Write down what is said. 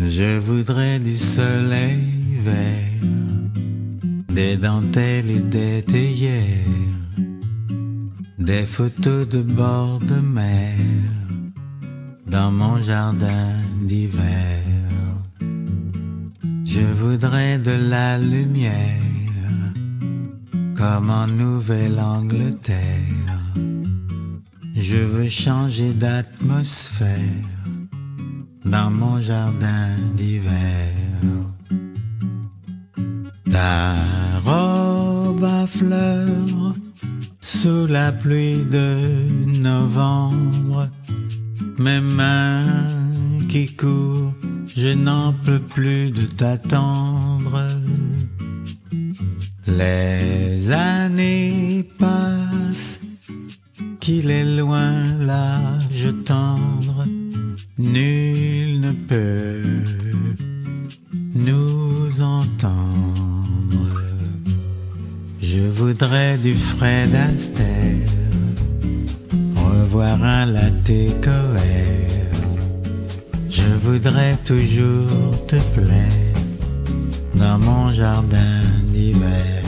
Je voudrais du soleil vert, des dentelles et des théières, des photos de bord de mer dans mon jardin d'hiver. Je voudrais de la lumière comme en Nouvelle-Angleterre. Je veux changer d'atmosphère dans mon jardin d'hiver. Ta robe à fleurs sous la pluie de novembre, mes mains qui courent, je n'en peux plus de t'attendre. Les années passent, qu'il est loin l'âge tendre, Je voudrais du Fred Astaire, revoir un latte. Je voudrais toujours te plaire dans mon jardin d'hiver.